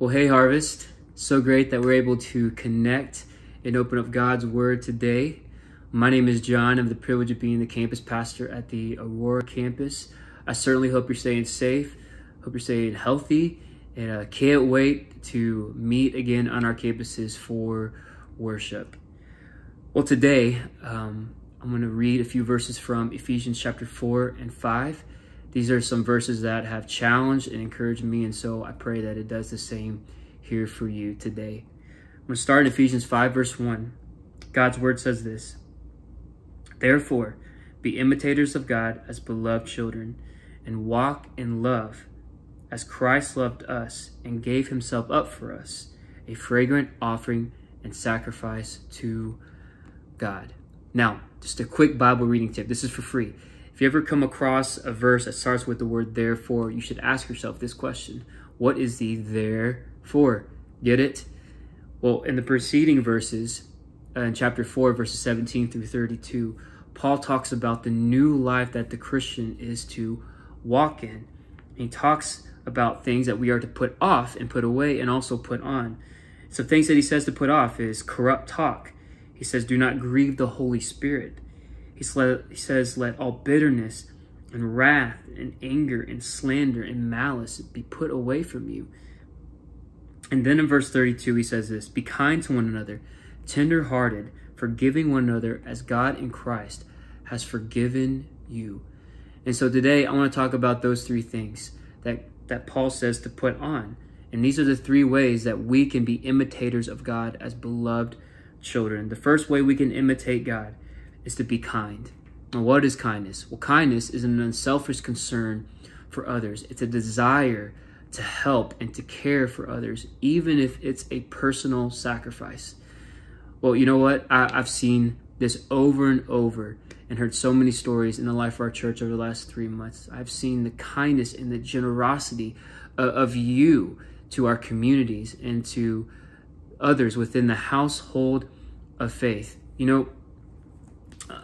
Well, hey, Harvest. So great that we're able to connect and open up God's Word today. My name is Jon. I'm the privilege of being the campus pastor at the Aurora campus. I certainly hope you're staying safe, hope you're staying healthy, and I can't wait to meet again on our campuses for worship. Well, today um, I'm going to read a few verses from Ephesians chapter 4 and 5. These are some verses that have challenged and encouraged me, and so I pray that it does the same here for you today. I'm going to start in Ephesians 5, verse 1. God's word says this Therefore, be imitators of God as beloved children, and walk in love as Christ loved us and gave himself up for us, a fragrant offering and sacrifice to God. Now, just a quick Bible reading tip. This is for free. If you ever come across a verse that starts with the word therefore, you should ask yourself this question What is the there for? Get it? Well, in the preceding verses, uh, in chapter 4, verses 17 through 32, Paul talks about the new life that the Christian is to walk in. He talks about things that we are to put off and put away and also put on. So, things that he says to put off is corrupt talk. He says, Do not grieve the Holy Spirit. He says, Let all bitterness and wrath and anger and slander and malice be put away from you. And then in verse 32, he says this Be kind to one another, tender hearted, forgiving one another as God in Christ has forgiven you. And so today I want to talk about those three things that, that Paul says to put on. And these are the three ways that we can be imitators of God as beloved children. The first way we can imitate God is to be kind. And what is kindness? Well, kindness is an unselfish concern for others. It's a desire to help and to care for others, even if it's a personal sacrifice. Well, you know what? I, have seen this over and over and heard so many stories in the life of our church over the last three months. I've seen the kindness and the generosity of, of you to our communities and to others within the household of faith. You know,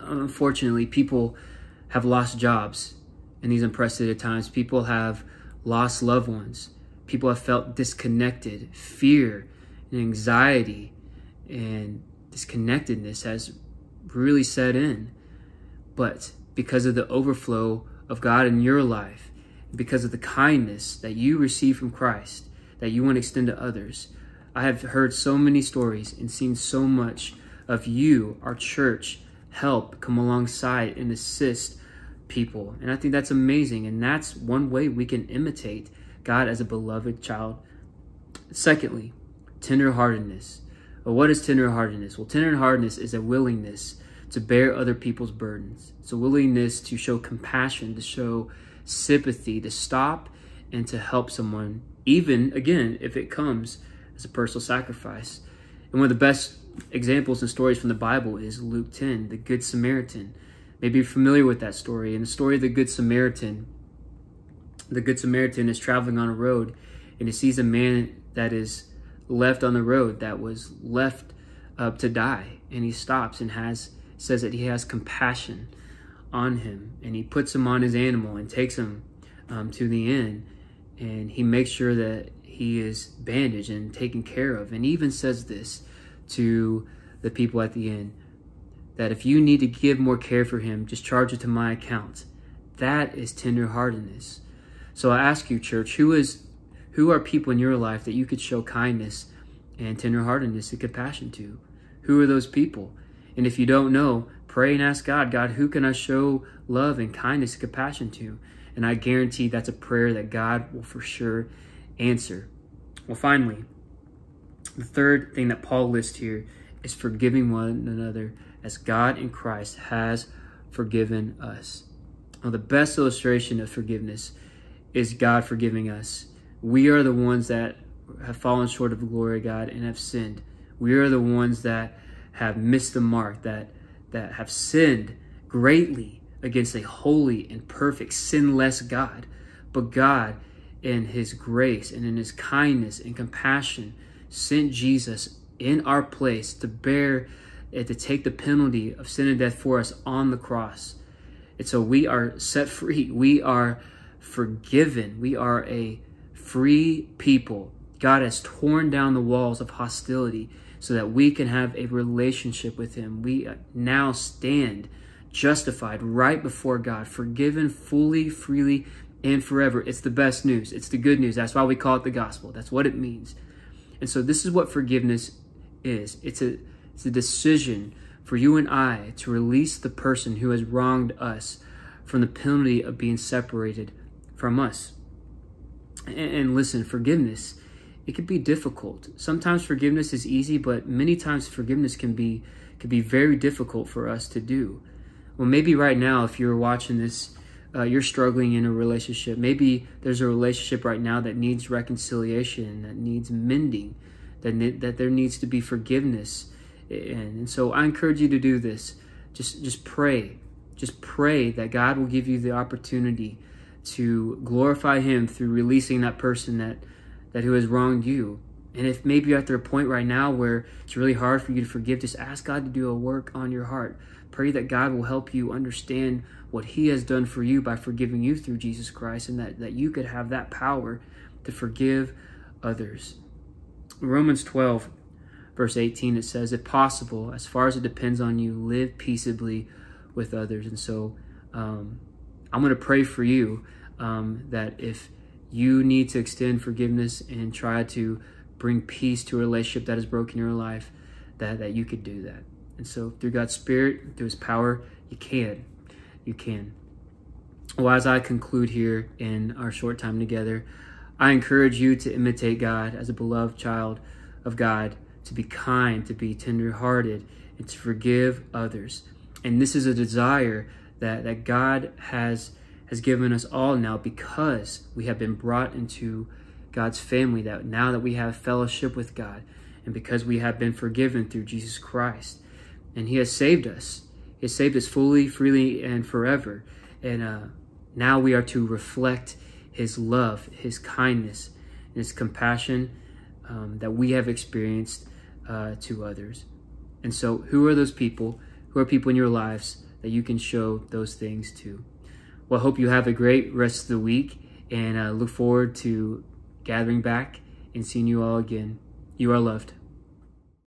unfortunately, people have lost jobs in these unprecedented times. People have lost loved ones. People have felt disconnected. Fear and anxiety and disconnectedness has really set in. But because of the overflow of God in your life, because of the kindness that you receive from Christ, that you want to extend to others, I have heard so many stories and seen so much of you, our church, help, come alongside, and assist people. And I think that's amazing. And that's one way we can imitate God as a beloved child. Secondly, tenderheartedness. What is tenderheartedness? Well, tenderheartedness is a willingness to bear other people's burdens. It's a willingness to show compassion, to show sympathy, to stop and to help someone, even again, if it comes as a personal sacrifice. And one of the best examples and stories from the Bible is Luke 10, the Good Samaritan. Maybe you're familiar with that story. In the story of the Good Samaritan, the Good Samaritan is traveling on a road and he sees a man that is left on the road that was left up to die. And he stops and has says that he has compassion on him and he puts him on his animal and takes him um, to the inn and he makes sure that he is bandaged and taken care of and even says this to the people at the end that if you need to give more care for him, just charge it to my account. That is tenderheartedness. So I ask you, church, who is who are people in your life that you could show kindness and tenderheartedness and compassion to? Who are those people? And if you don't know, pray and ask God, God, who can I show love and kindness and compassion to? And I guarantee that's a prayer that God will for sure answer. Well, finally, the third thing that Paul lists here is forgiving one another as God in Christ has forgiven us. Now, the best illustration of forgiveness is God forgiving us. We are the ones that have fallen short of the glory of God and have sinned. We are the ones that have missed the mark, that, that have sinned greatly against a holy and perfect, sinless God. But God, in His grace and in His kindness and compassion, sent Jesus in our place to bear and to take the penalty of sin and death for us on the cross. And so we are set free. We are forgiven. We are a free people God has torn down the walls of hostility so that we can have a relationship with Him. We now stand justified right before God, forgiven fully, freely, and forever. It's the best news. It's the good news. That's why we call it the gospel. That's what it means. And so this is what forgiveness is. It's a it's a decision for you and I to release the person who has wronged us from the penalty of being separated from us. And, and listen, forgiveness it can be difficult. Sometimes forgiveness is easy, but many times forgiveness can be can be very difficult for us to do. Well, maybe right now, if you're watching this, uh, you're struggling in a relationship. Maybe there's a relationship right now that needs reconciliation, that needs mending, that ne- that there needs to be forgiveness. And, and so I encourage you to do this. Just just pray. Just pray that God will give you the opportunity to glorify Him through releasing that person that that who has wronged you. And if maybe you're at a point right now where it's really hard for you to forgive, just ask God to do a work on your heart. Pray that God will help you understand what He has done for you by forgiving you through Jesus Christ and that, that you could have that power to forgive others. Romans 12, verse 18, it says, If possible, as far as it depends on you, live peaceably with others. And so um, I'm going to pray for you um, that if you need to extend forgiveness and try to bring peace to a relationship that is broken your life, that, that you could do that. And so through God's Spirit, through His power, you can. You can. Well, as I conclude here in our short time together, I encourage you to imitate God as a beloved child of God, to be kind, to be tenderhearted, and to forgive others. And this is a desire that, that God has has given us all now because we have been brought into God's family that now that we have fellowship with God and because we have been forgiven through Jesus Christ and he has saved us he has saved us fully freely and forever and uh, now we are to reflect his love his kindness and his compassion um, that we have experienced uh, to others and so who are those people who are people in your lives that you can show those things to well, I hope you have a great rest of the week and uh, look forward to gathering back and seeing you all again. You are loved.